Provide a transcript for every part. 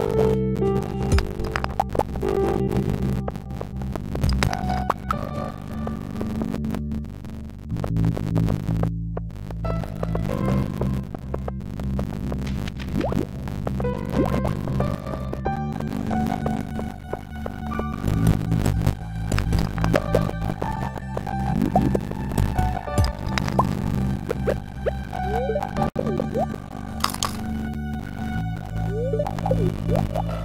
Bye. Thank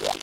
yeah, yeah.